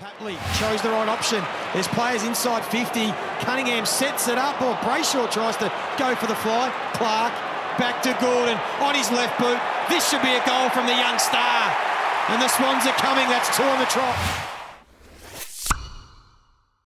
Papley chose the right option. There's players inside 50. Cunningham sets it up, or Brayshaw tries to go for the fly. Clark back to Gulden on his left boot. This should be a goal from the young star. And the Swans are coming. That's two on the trot.